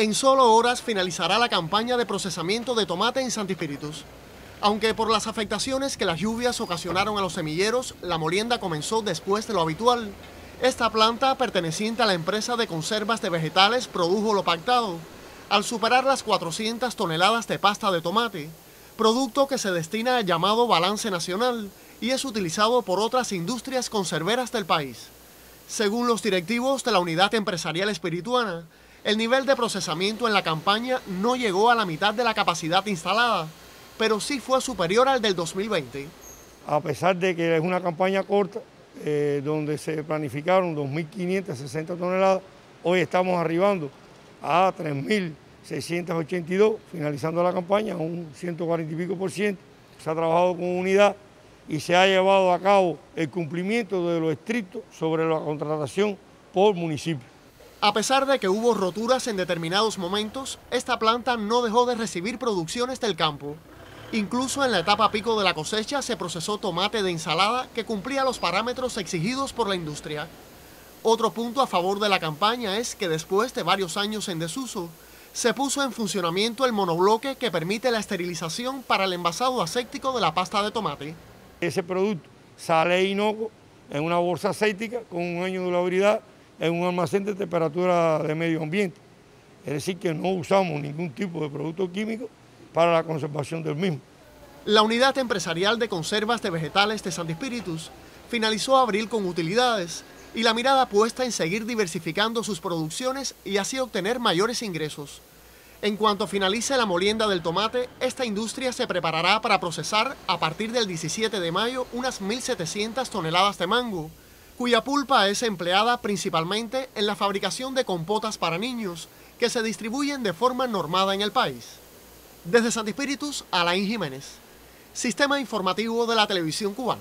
En solo horas finalizará la campaña de procesamiento de tomate en Santi Espíritus. Aunque por las afectaciones que las lluvias ocasionaron a los semilleros, la molienda comenzó después de lo habitual. Esta planta, perteneciente a la empresa de conservas de vegetales, produjo lo pactado, al superar las 400 toneladas de pasta de tomate, producto que se destina al llamado balance nacional y es utilizado por otras industrias conserveras del país. Según los directivos de la unidad empresarial espirituana, el nivel de procesamiento en la campaña no llegó a la mitad de la capacidad instalada, pero sí fue superior al del 2020. A pesar de que es una campaña corta, eh, donde se planificaron 2.560 toneladas, hoy estamos arribando a 3.682, finalizando la campaña, un 140 y pico por ciento. Se ha trabajado con unidad y se ha llevado a cabo el cumplimiento de lo estricto sobre la contratación por municipio. A pesar de que hubo roturas en determinados momentos, esta planta no dejó de recibir producciones del campo. Incluso en la etapa pico de la cosecha se procesó tomate de ensalada que cumplía los parámetros exigidos por la industria. Otro punto a favor de la campaña es que después de varios años en desuso, se puso en funcionamiento el monobloque que permite la esterilización para el envasado aséptico de la pasta de tomate. Ese producto sale inocuo en una bolsa acética con un año de durabilidad en un almacén de temperatura de medio ambiente. Es decir, que no usamos ningún tipo de producto químico para la conservación del mismo. La unidad empresarial de conservas de vegetales de Santi Espíritus finalizó abril con utilidades y la mirada puesta en seguir diversificando sus producciones y así obtener mayores ingresos. En cuanto finalice la molienda del tomate, esta industria se preparará para procesar a partir del 17 de mayo unas 1.700 toneladas de mango, cuya pulpa es empleada principalmente en la fabricación de compotas para niños que se distribuyen de forma normada en el país. Desde Santi Espíritus, Alain Jiménez, Sistema Informativo de la Televisión Cubana.